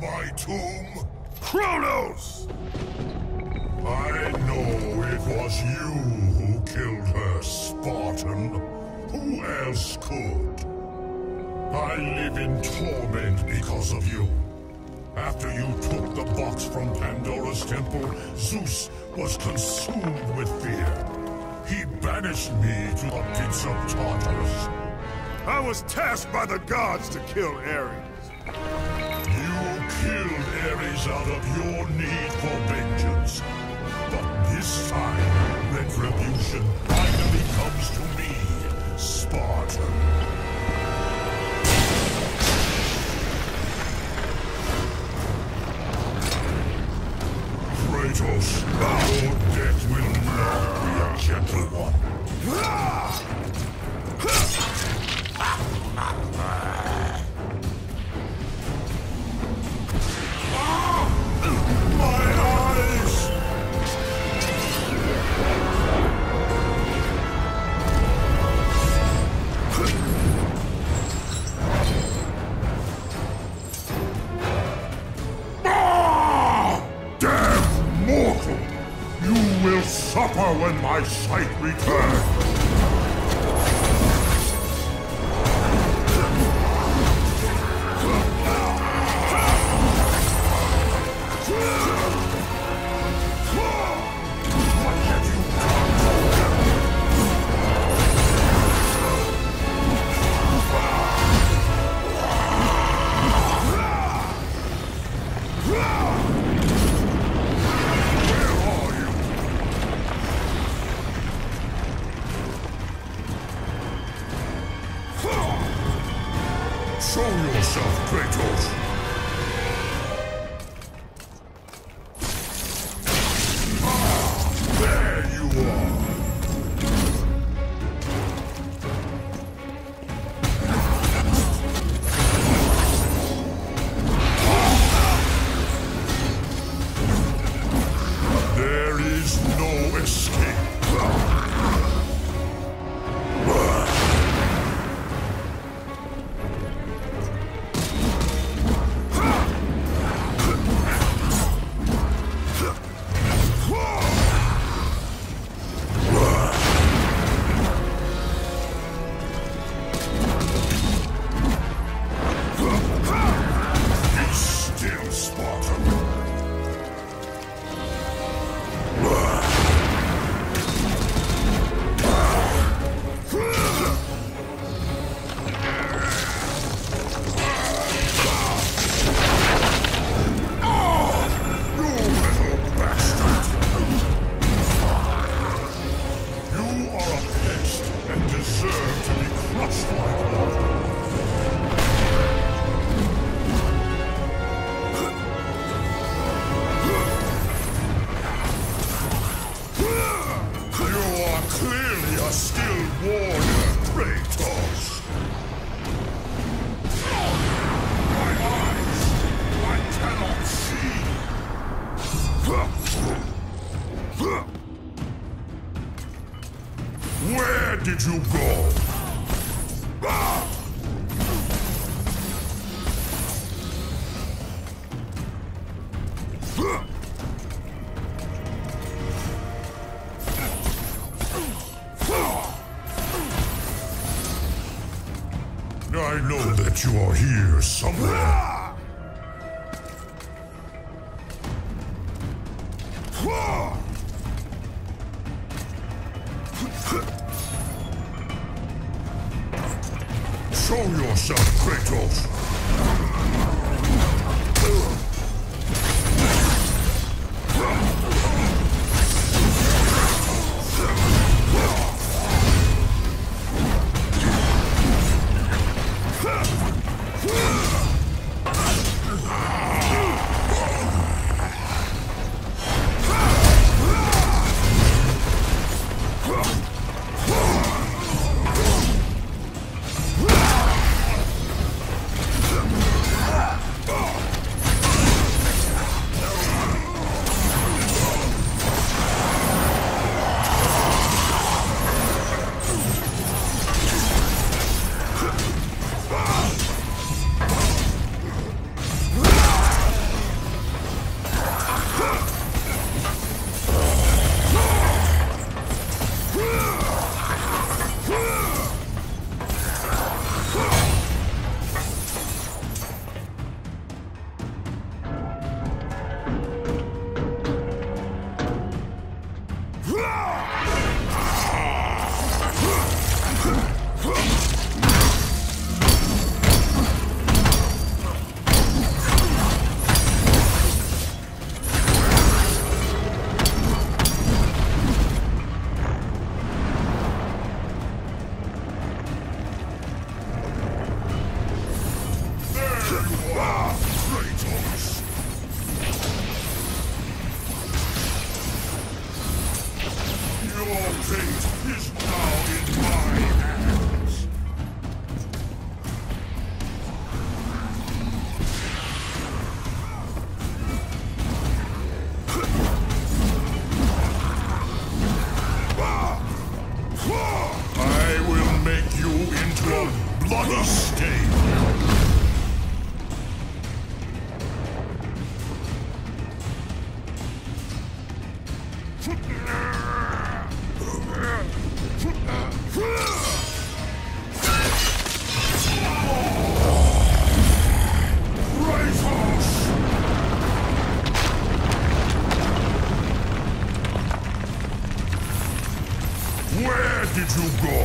my tomb? Cronos! I know it was you who killed her, Spartan. Who else could? I live in torment because of you. After you took the box from Pandora's temple, Zeus was consumed with fear. He banished me to the pits of Tartarus. I was tasked by the gods to kill Ares. Ares out of your need for vengeance. But this time, retribution finally comes to me, Spartan. Kratos, your death will not be a gentle one. When my sight returns! Show yourself, Kratos! Did you go? I know that you are here somewhere. Where did you go?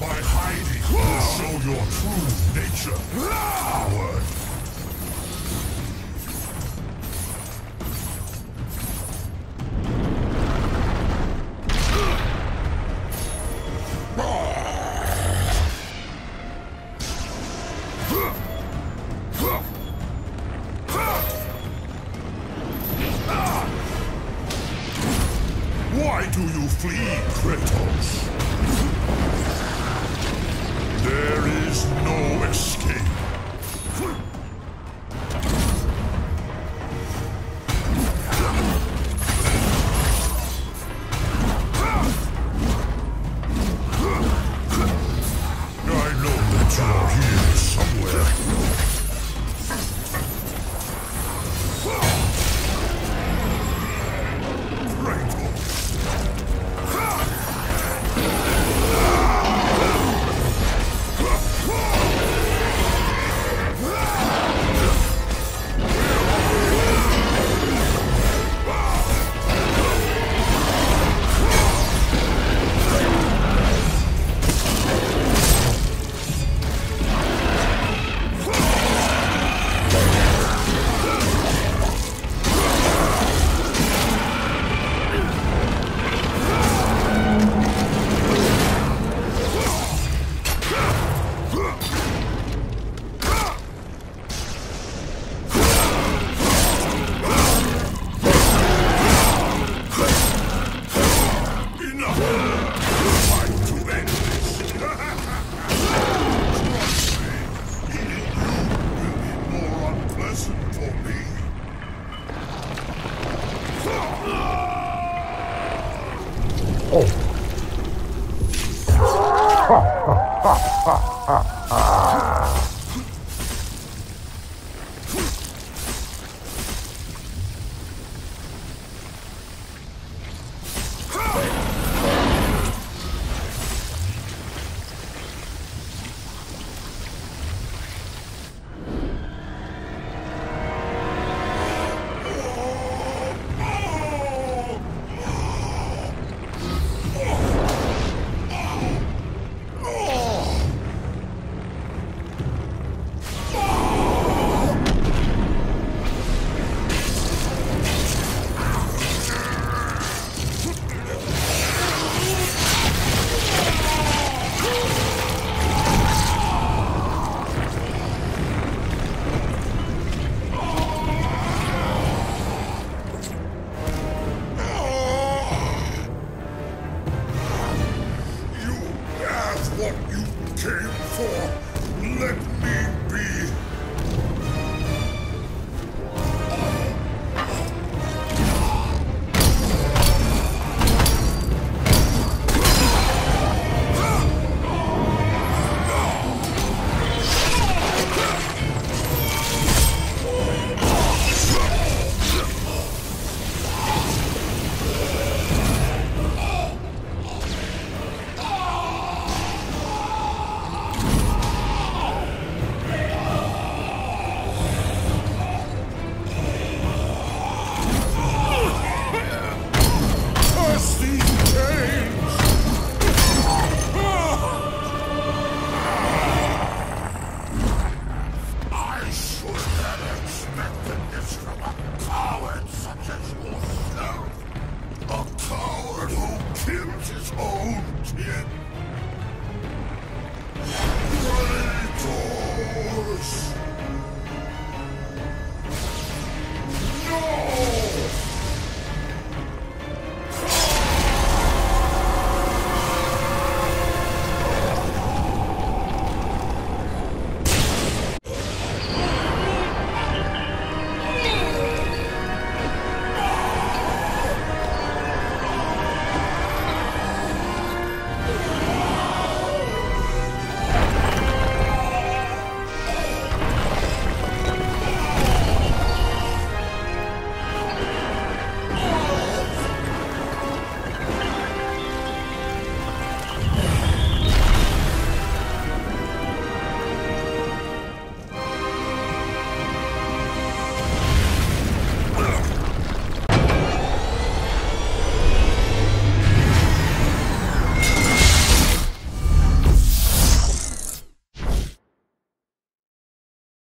By hiding, show your true nature. Coward! Do you flee, Kratos? There is no escape. Have what you came for. his own kin.